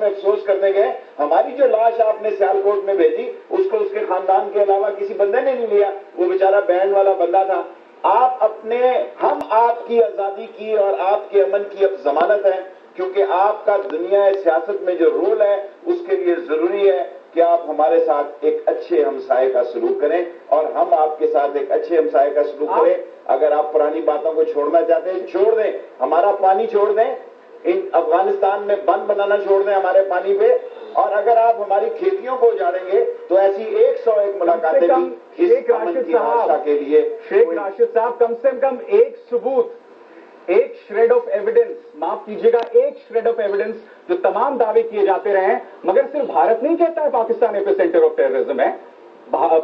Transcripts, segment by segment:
میں افسوس کرنے گئے۔ ہماری جو لاش آپ نے سیال کوٹ میں بھیجی اس کو اس کے خاندان کے علاوہ کسی بندے نے نہیں لیا۔ وہ بیچارہ بینڈ والا بندہ تھا۔ آپ اپنے ہم آپ کی آزادی کی اور آپ کے امن کی اب ضمانت ہے کیونکہ آپ کا دنیا سیاست میں جو رول ہے اس کے لیے ضروری ہے کہ آپ ہمارے ساتھ ایک اچھے ہمسائے کا سلوک کریں اور ہم آپ کے ساتھ ایک اچھے ہمسائے کا سلوک کریں۔ اگر آپ پرانی باتوں کو چھوڑنا چاہتے ہیں چھوڑ دیں۔ ہمارا پانی چھوڑ دیں۔ افغانستان میں بند بنانا چھوڑ دیں ہمارے پانی پہ۔ اور اگر آپ ہماری کھیتیوں کو اجاڑیں گے تو ایسی ایک سو ایک ملاقاتیں بھی شیخ راشد صاحب، کے لیے شیخ راشد صاحب کم سے کم ایک ثبوت ایک شریڈ آف ایویڈنس معاف کیجیے گا ایک شریڈ آف ایویڈنس جو تمام دعوے کیے جاتے رہے ہیں مگر صرف بھارت نہیں کہتا ہے Pakistan epicentre of terrorism ہے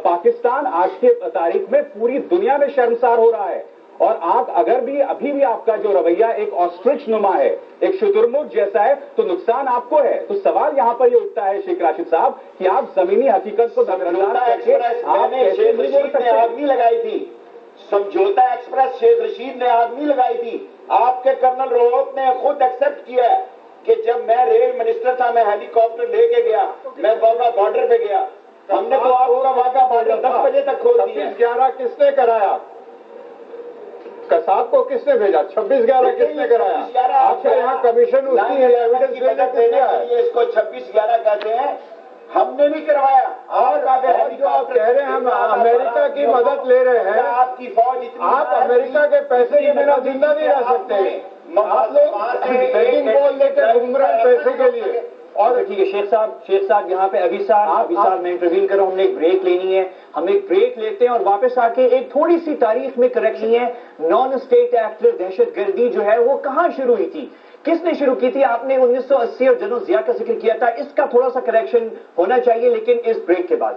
پاکستان آج کے تاریخ میں پوری دنیا میں شرمسار ہو رہا ہے۔ اور اگر بھی ابھی بھی آپ کا جو رویہ ایک آسٹرچ نما ہے ایک شترمرغ جیسا ہے تو نقصان آپ کو ہے۔ تو سوال یہاں پر یہ اٹھتا ہے شیخ راشد صاحب کہ آپ زمینی حقیقت کو آگ نہیں لگائی تھی۔ سمجھوتا ایکسپریس شیخ رشید نے آگ نہیں لگائی تھی۔ آپ کے کرنل روہت نے خود ایکسپٹ کیا ہے کہ جب میں ریل منسٹر تھا میں ہیلی کاپٹر لے کے گیا میں بابا بارڈر پہ گیا۔ ہم نے تو آپ کا واقعہ بارڈر دس بجے تک کھول دیا گیارہ کس نے کرایا؟ کساب کو کس نے بھیجا؟ چھبیس گیارہ کس نے کرایا؟ آپ کے یہاں کمیشن اس کی لیے اس کو چھبیس گیارہ کہتے ہیں۔ ہم نے نہیں کروایا۔ اور جو آپ کہہ رہے ہیں ہم امریکہ کی مدد لے رہے ہیں۔ آپ کی فوج آپ امریکہ کے پیسے کے بنا زندہ نہیں رہ سکتے۔ آپ لوگ بال لے کے ہیں پیسے کے لیے۔ اور ٹھیک ہے شیخ صاحب شیخ صاحب یہاں پہ ابھی صاحب ابھی صاحب میں انٹرویو کروں ہم نے ایک بریک لینی ہے۔ ہم ایک بریک لیتے ہیں اور واپس آ کے ایک تھوڑی سی تاریخ میں کریکشن ہے۔ نان اسٹیٹ ایکٹر دہشت گردی جو ہے وہ کہاں شروع ہوئی تھی؟ کس نے شروع کی تھی؟ آپ نے انیس سو اسی اور جنرل ضیاء کا ذکر کیا تھا۔ اس کا تھوڑا سا کریکشن ہونا چاہیے لیکن اس بریک کے بعد۔